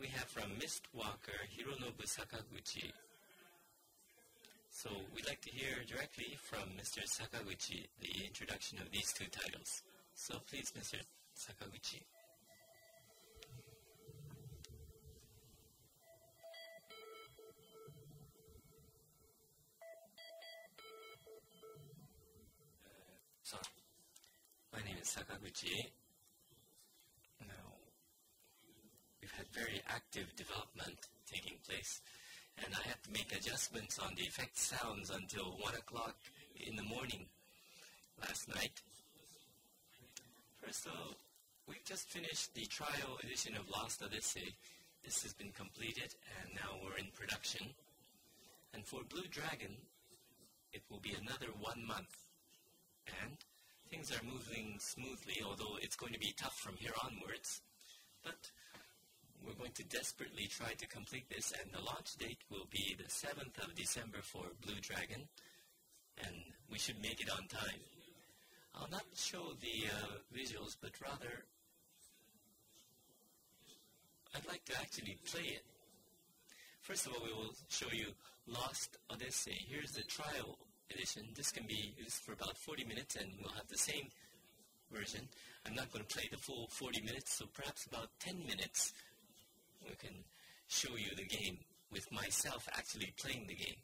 we have from Mistwalker Hironobu Sakaguchi. So we'd like to hear directly from Mr. Sakaguchi the introduction of these two titles. So please, Mr. Sakaguchi. Uh, sorry. My name is Sakaguchi. Now, we've had very active development taking place, and I had to make adjustments on the effect sounds until 1 o'clock in the morning last night. First of all, we've just finished the trial edition of Lost Odyssey. This has been completed, and now we're in production. And for Blue Dragon, it will be another one month and things are moving smoothly, although it's going to be tough from here onwards. Going to desperately try to complete this, and the launch date will be the 7th of December for Blue Dragon, and we should make it on time. I'll not show the uh, visuals, but rather I'd like to actually play it. First of all, we will show you Lost Odyssey. Here's the trial edition. This can be used for about 40 minutes and we'll have the same version. I'm not going to play the full 40 minutes, so perhaps about 10 minutes we can show you the game with myself actually playing the game.